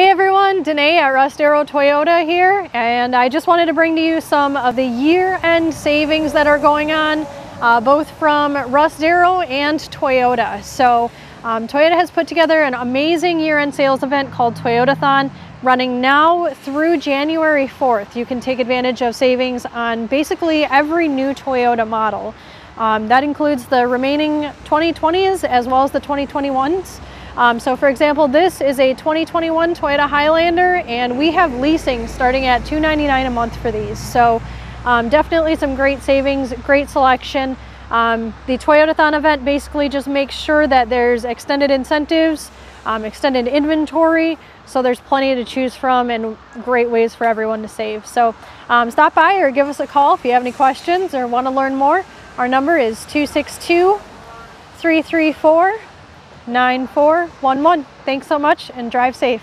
Hey everyone, Danae at Russ Darrow Toyota here, and I just wanted to bring to you some of the year-end savings that are going on, uh, both from Russ Darrow and Toyota. So um, Toyota has put together an amazing year-end sales event called Toyotathon, running now through January 4th. You can take advantage of savings on basically every new Toyota model. Um, that includes the remaining 2020s as well as the 2021s. Um, so for example, this is a 2021 Toyota Highlander and we have leasing starting at 299 a month for these. So um, definitely some great savings, great selection. Um, the Toyotathon event basically just makes sure that there's extended incentives, um, extended inventory, so there's plenty to choose from and great ways for everyone to save. So um, stop by or give us a call if you have any questions or want to learn more. Our number is 262 334 9411. Thanks so much and drive safe.